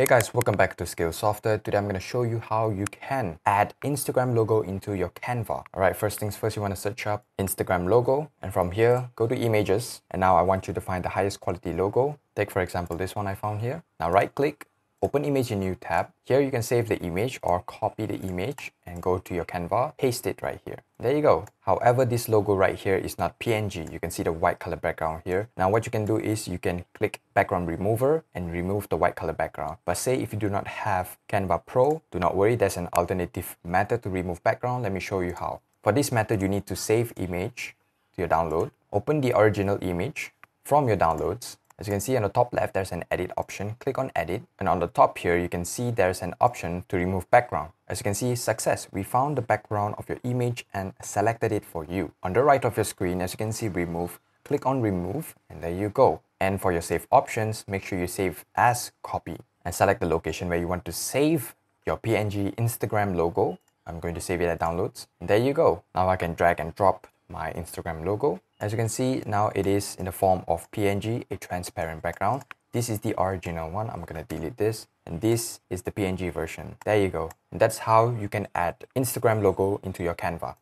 Hey guys, welcome back to Skill Software. Today I'm going to show you how you can add Instagram logo into your Canva. Alright, first things first, you want to search up Instagram logo and from here, go to images. And now I want you to find the highest quality logo. Take for example this one I found here. Now right click Open image in new tab. Here you can save the image or copy the image and go to your Canva, paste it right here. There you go. However, this logo right here is not PNG. You can see the white color background here. Now what you can do is you can click background remover and remove the white color background. But say if you do not have Canva Pro, do not worry, there's an alternative method to remove background. Let me show you how. For this method, you need to save image to your download. Open the original image from your downloads as you can see on the top left, there's an edit option. Click on edit. And on the top here, you can see there's an option to remove background. As you can see, success. We found the background of your image and selected it for you. On the right of your screen, as you can see, remove. Click on remove and there you go. And for your save options, make sure you save as copy and select the location where you want to save your PNG Instagram logo. I'm going to save it at downloads. And there you go. Now I can drag and drop my Instagram logo. As you can see, now it is in the form of PNG, a transparent background. This is the original one. I'm gonna delete this. And this is the PNG version. There you go. And that's how you can add Instagram logo into your Canva.